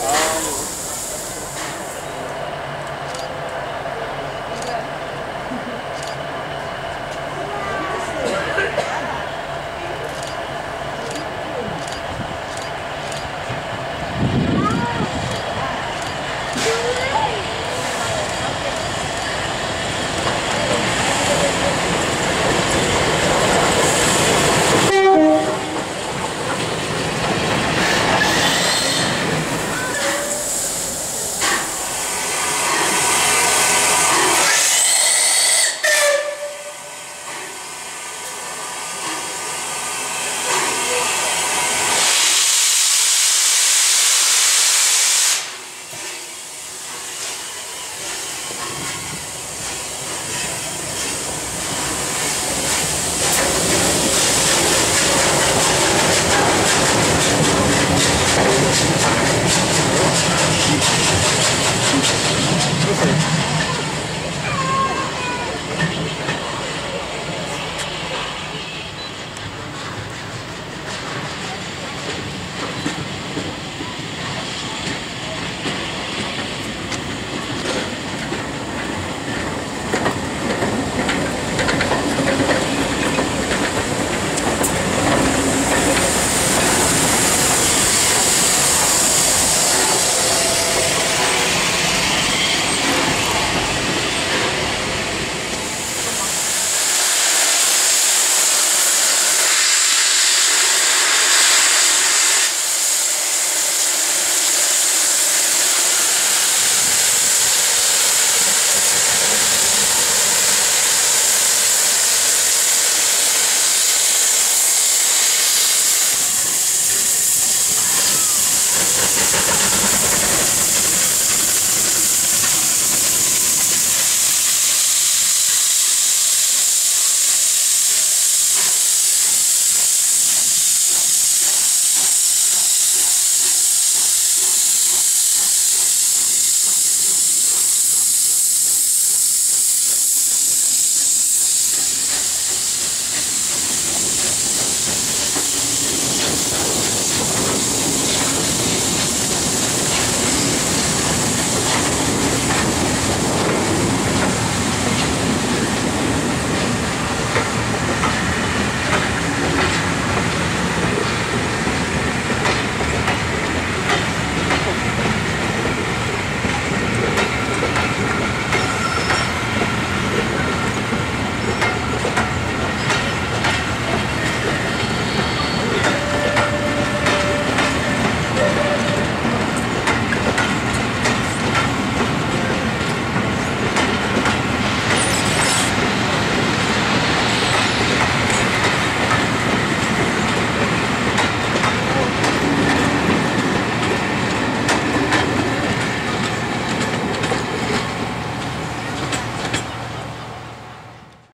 Um,